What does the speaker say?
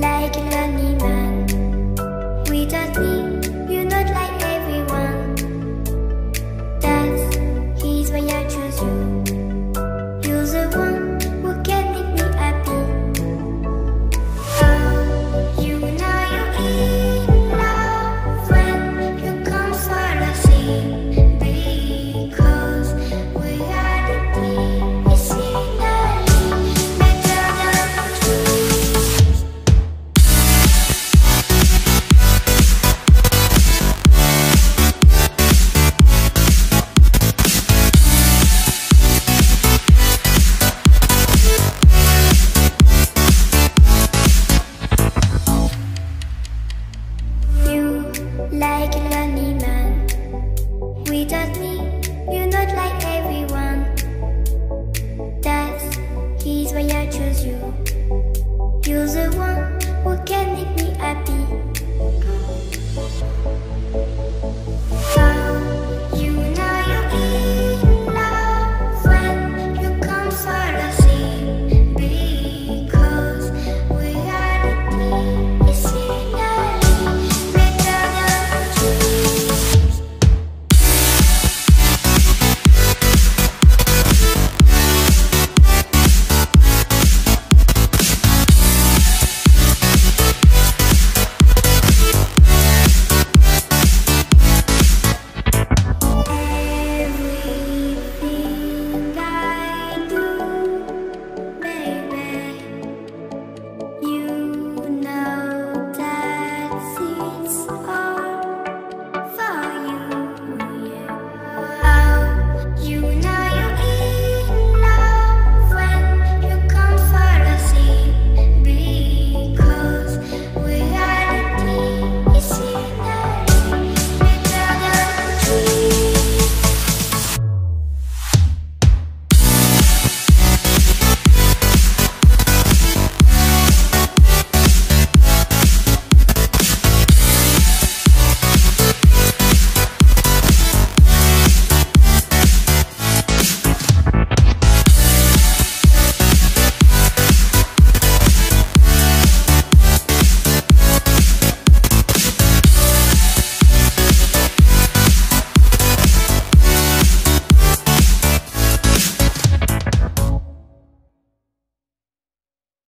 like